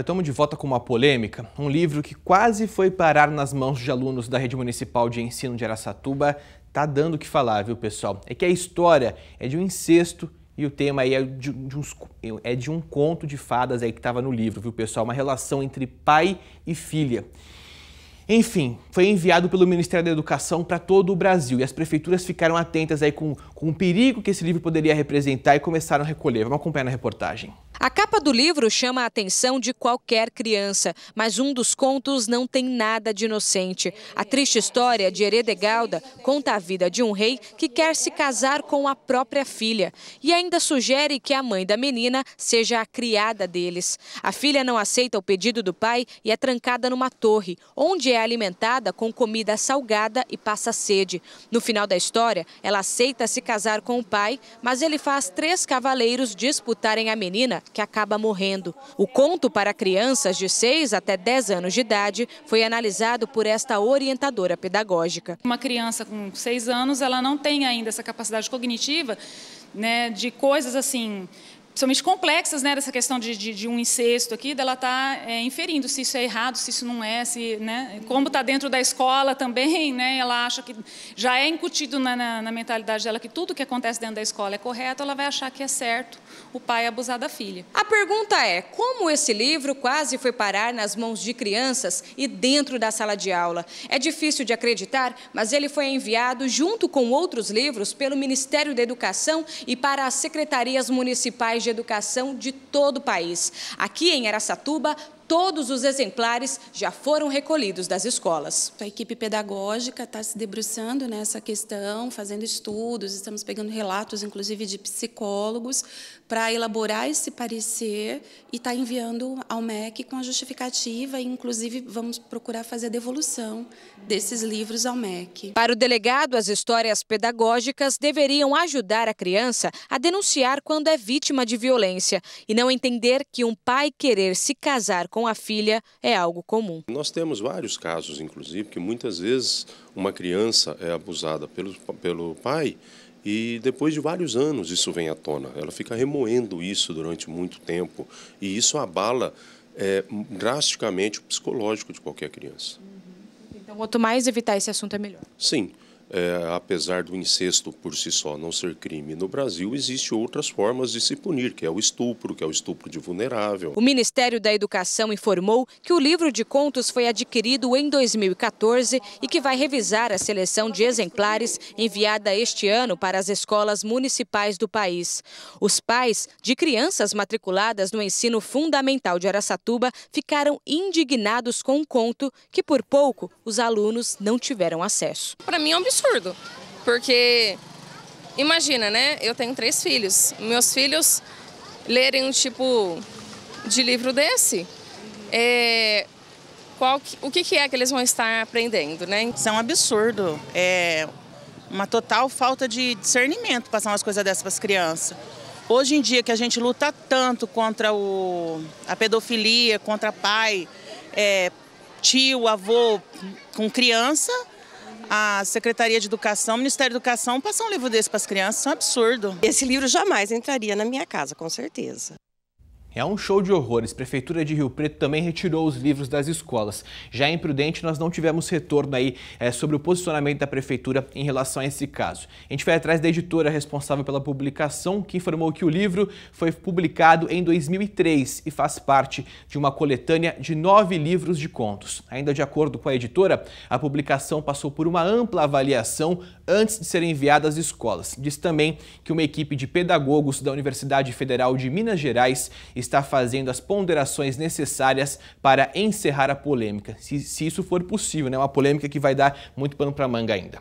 Estamos de volta com uma polêmica. Um livro que quase foi parar nas mãos de alunos da Rede Municipal de Ensino de Araçatuba tá dando o que falar, viu, pessoal? É que a história é de um incesto e o tema aí é de, de, uns, é de um conto de fadas aí que estava no livro, viu, pessoal? Uma relação entre pai e filha. Enfim, foi enviado pelo Ministério da Educação para todo o Brasil e as prefeituras ficaram atentas aí com, com o perigo que esse livro poderia representar e começaram a recolher. Vamos acompanhar na reportagem. A capa do livro chama a atenção de qualquer criança, mas um dos contos não tem nada de inocente. A triste história de Heredegalda conta a vida de um rei que quer se casar com a própria filha e ainda sugere que a mãe da menina seja a criada deles. A filha não aceita o pedido do pai e é trancada numa torre, onde é alimentada com comida salgada e passa sede. No final da história, ela aceita se casar com o pai, mas ele faz três cavaleiros disputarem a menina que acaba morrendo. O conto para crianças de 6 até 10 anos de idade foi analisado por esta orientadora pedagógica. Uma criança com 6 anos, ela não tem ainda essa capacidade cognitiva né, de coisas assim principalmente complexas, né, dessa questão de, de, de um incesto aqui, dela tá é, inferindo se isso é errado, se isso não é, se, né, como está dentro da escola também, né, ela acha que já é incutido na, na, na, mentalidade dela que tudo que acontece dentro da escola é correto, ela vai achar que é certo o pai abusar da filha. A pergunta é, como esse livro quase foi parar nas mãos de crianças e dentro da sala de aula? É difícil de acreditar, mas ele foi enviado junto com outros livros pelo Ministério da Educação e para as secretarias municipais de educação de todo o país. Aqui em Aracatuba, todos os exemplares já foram recolhidos das escolas. A equipe pedagógica está se debruçando nessa questão, fazendo estudos, estamos pegando relatos, inclusive, de psicólogos, para elaborar esse parecer e está enviando ao MEC com a justificativa e, inclusive, vamos procurar fazer a devolução desses livros ao MEC. Para o delegado, as histórias pedagógicas deveriam ajudar a criança a denunciar quando é vítima de violência e não entender que um pai querer se casar com a filha é algo comum. Nós temos vários casos, inclusive, que muitas vezes uma criança é abusada pelo, pelo pai e depois de vários anos isso vem à tona. Ela fica remoendo isso durante muito tempo e isso abala é, drasticamente o psicológico de qualquer criança. Então, quanto mais evitar esse assunto, é melhor. Sim é, apesar do incesto por si só não ser crime no Brasil, existem outras formas de se punir, que é o estupro, que é o estupro de vulnerável. O Ministério da Educação informou que o livro de contos foi adquirido em 2014 e que vai revisar a seleção de exemplares enviada este ano para as escolas municipais do país. Os pais de crianças matriculadas no ensino fundamental de Araçatuba ficaram indignados com um conto que, por pouco, os alunos não tiveram acesso. Para mim é um absurdo, porque imagina, né? Eu tenho três filhos, meus filhos lerem um tipo de livro desse, é, qual, o que, que é que eles vão estar aprendendo, né? Isso é um absurdo, é uma total falta de discernimento passar umas coisas dessas para as crianças. Hoje em dia que a gente luta tanto contra o, a pedofilia, contra pai, é, tio, avô com criança, a Secretaria de Educação, o Ministério da Educação, passar um livro desse para as crianças, é um absurdo. Esse livro jamais entraria na minha casa, com certeza. É um show de horrores. Prefeitura de Rio Preto também retirou os livros das escolas. Já em Prudente, nós não tivemos retorno aí é, sobre o posicionamento da Prefeitura em relação a esse caso. A gente foi atrás da editora responsável pela publicação, que informou que o livro foi publicado em 2003 e faz parte de uma coletânea de nove livros de contos. Ainda de acordo com a editora, a publicação passou por uma ampla avaliação antes de ser enviada às escolas. Diz também que uma equipe de pedagogos da Universidade Federal de Minas Gerais está fazendo as ponderações necessárias para encerrar a polêmica, se, se isso for possível, né? Uma polêmica que vai dar muito pano para manga ainda.